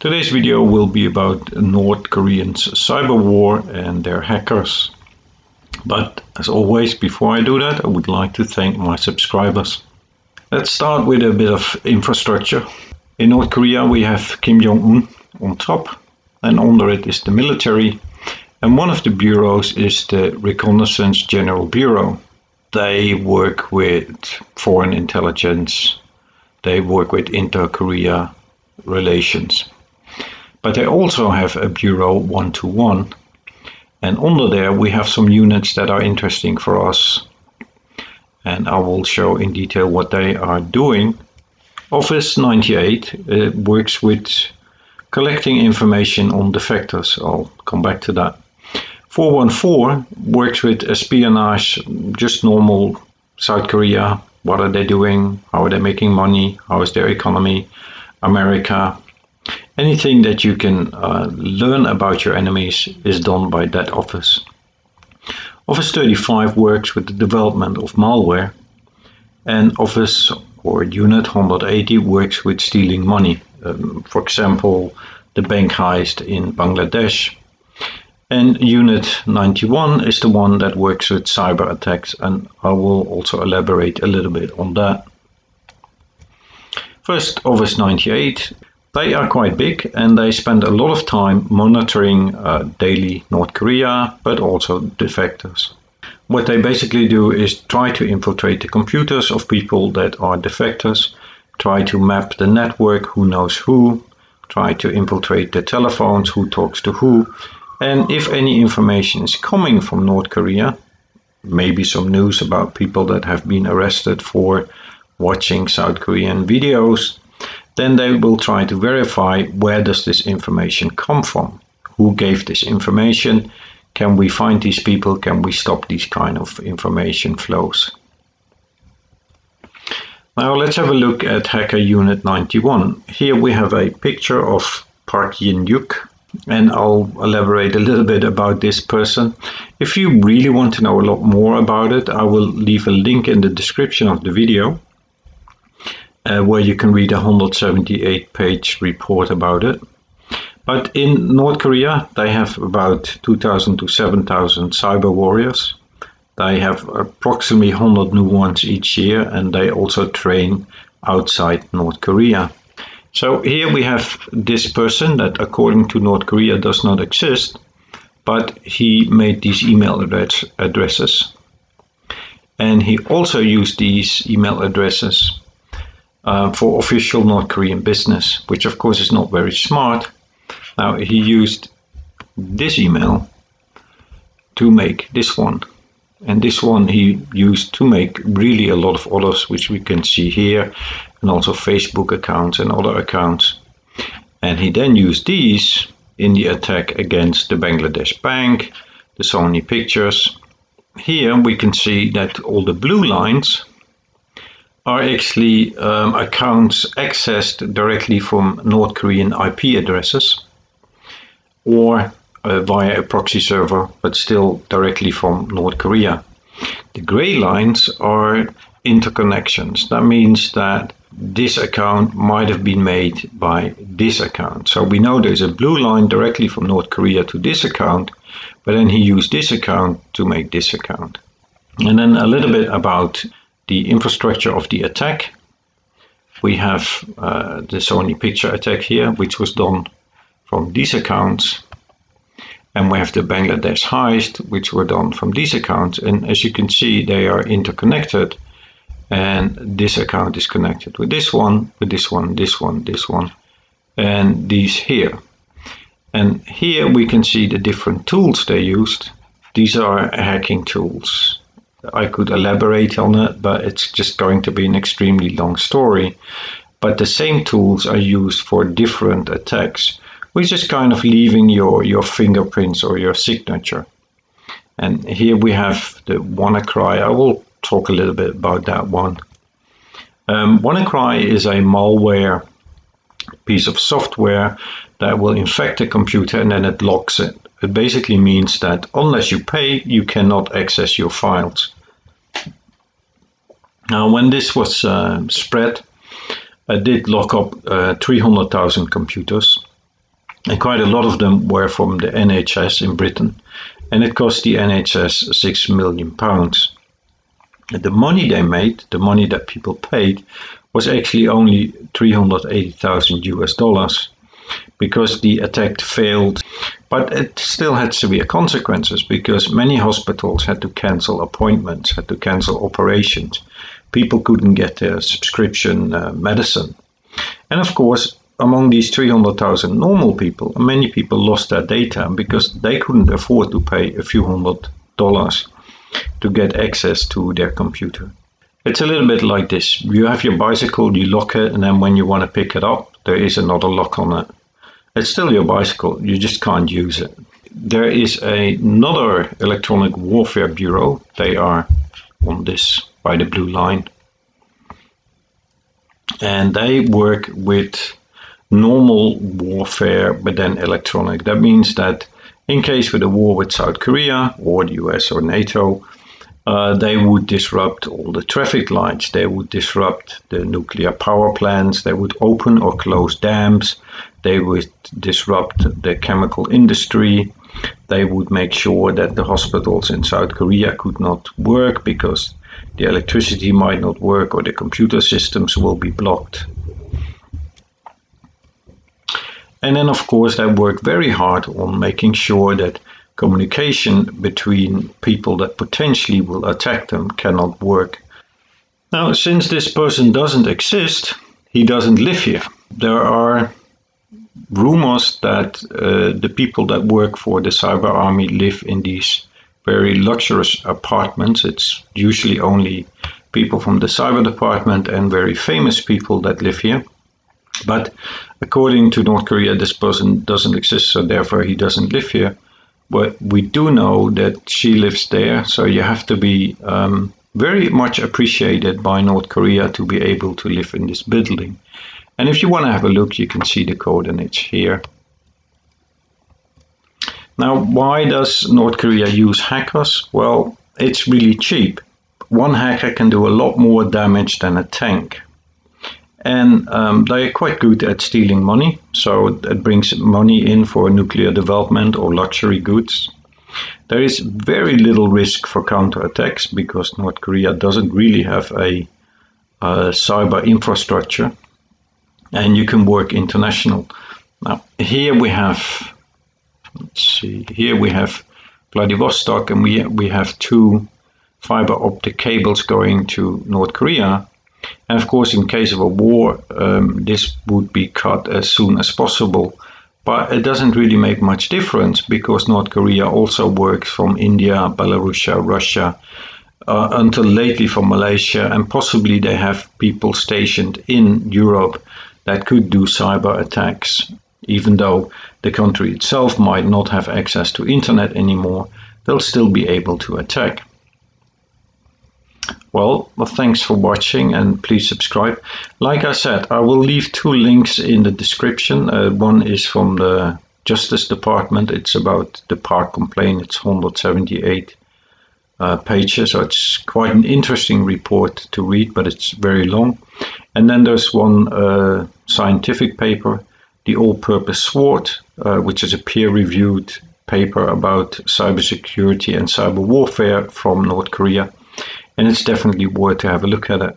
Today's video will be about North Koreans' cyber war and their hackers. But as always, before I do that, I would like to thank my subscribers. Let's start with a bit of infrastructure. In North Korea, we have Kim Jong un on top, and under it is the military. And one of the bureaus is the Reconnaissance General Bureau. They work with foreign intelligence, they work with inter Korea relations. But they also have a bureau one to one. And under there, we have some units that are interesting for us. And I will show in detail what they are doing. Office 98 uh, works with collecting information on defectors. I'll come back to that. 414 works with espionage, just normal South Korea. What are they doing? How are they making money? How is their economy? America, Anything that you can uh, learn about your enemies is done by that office. Office 35 works with the development of malware, and Office or Unit 180 works with stealing money. Um, for example, the bank heist in Bangladesh. And Unit 91 is the one that works with cyber attacks, and I will also elaborate a little bit on that. First, Office 98 they are quite big and they spend a lot of time monitoring uh, daily North Korea, but also defectors. What they basically do is try to infiltrate the computers of people that are defectors, try to map the network, who knows who, try to infiltrate the telephones, who talks to who, and if any information is coming from North Korea, maybe some news about people that have been arrested for watching South Korean videos, then they will try to verify where does this information come from? Who gave this information? Can we find these people? Can we stop these kind of information flows? Now let's have a look at Hacker Unit 91. Here we have a picture of Park Jin Hyok and I'll elaborate a little bit about this person. If you really want to know a lot more about it, I will leave a link in the description of the video uh, where you can read a 178 page report about it. But in North Korea, they have about 2,000 to 7,000 cyber warriors. They have approximately 100 new ones each year, and they also train outside North Korea. So here we have this person that, according to North Korea, does not exist, but he made these email address addresses. And he also used these email addresses uh, for official North Korean business, which of course is not very smart. Now he used this email to make this one. And this one he used to make really a lot of others, which we can see here, and also Facebook accounts and other accounts. And he then used these in the attack against the Bangladesh Bank, the Sony Pictures. Here we can see that all the blue lines are actually um, accounts accessed directly from North Korean IP addresses or uh, via a proxy server, but still directly from North Korea. The gray lines are interconnections. That means that this account might have been made by this account. So we know there's a blue line directly from North Korea to this account, but then he used this account to make this account. And then a little bit about the infrastructure of the attack. We have uh, the Sony picture attack here, which was done from these accounts. And we have the Bangladesh heist, which were done from these accounts. And as you can see, they are interconnected. And this account is connected with this one, with this one, this one, this one, and these here. And here we can see the different tools they used. These are hacking tools. I could elaborate on it, but it's just going to be an extremely long story. But the same tools are used for different attacks, which is kind of leaving your, your fingerprints or your signature. And here we have the WannaCry. I will talk a little bit about that one. Um, WannaCry is a malware piece of software that will infect a computer and then it locks it. It basically means that unless you pay, you cannot access your files. Now, when this was uh, spread, it did lock up uh, 300,000 computers. and quite a lot of them were from the NHS in Britain, and it cost the NHS six million pounds. The money they made, the money that people paid, was actually only 380,000 US dollars because the attack failed. But it still had severe consequences because many hospitals had to cancel appointments, had to cancel operations. People couldn't get their subscription uh, medicine. And of course, among these 300,000 normal people, many people lost their data because they couldn't afford to pay a few hundred dollars to get access to their computer. It's a little bit like this. You have your bicycle, you lock it, and then when you want to pick it up, there is another lock on it. It's still your bicycle, you just can't use it. There is another electronic warfare bureau. They are on this by the blue line. And they work with normal warfare, but then electronic. That means that in case with a war with South Korea or the US or NATO, uh, they would disrupt all the traffic lights, they would disrupt the nuclear power plants, they would open or close dams, they would disrupt the chemical industry, they would make sure that the hospitals in South Korea could not work because the electricity might not work or the computer systems will be blocked. And then, of course, they work very hard on making sure that communication between people that potentially will attack them cannot work. Now, since this person doesn't exist, he doesn't live here. There are rumors that uh, the people that work for the cyber army live in these very luxurious apartments. It's usually only people from the cyber department and very famous people that live here. But according to North Korea, this person doesn't exist, so therefore he doesn't live here. But we do know that she lives there, so you have to be um, very much appreciated by North Korea to be able to live in this building. And if you want to have a look, you can see the coordinates here. Now, why does North Korea use hackers? Well, it's really cheap. One hacker can do a lot more damage than a tank and um, they are quite good at stealing money. So it brings money in for nuclear development or luxury goods. There is very little risk for counterattacks because North Korea doesn't really have a, a cyber infrastructure, and you can work international. Now here we have, let's see, here we have Vladivostok, and we we have two fiber optic cables going to North Korea and of course, in case of a war, um, this would be cut as soon as possible. But it doesn't really make much difference because North Korea also works from India, Belarus, Russia, uh, until lately from Malaysia, and possibly they have people stationed in Europe that could do cyber attacks. Even though the country itself might not have access to internet anymore, they'll still be able to attack. Well, well, thanks for watching and please subscribe. Like I said, I will leave two links in the description. Uh, one is from the Justice Department. It's about the Park complaint. It's 178 uh, pages, so it's quite an interesting report to read, but it's very long. And then there's one uh, scientific paper, The All-Purpose Sword, uh, which is a peer-reviewed paper about cybersecurity and cyber warfare from North Korea and it's definitely worth to have a look at it.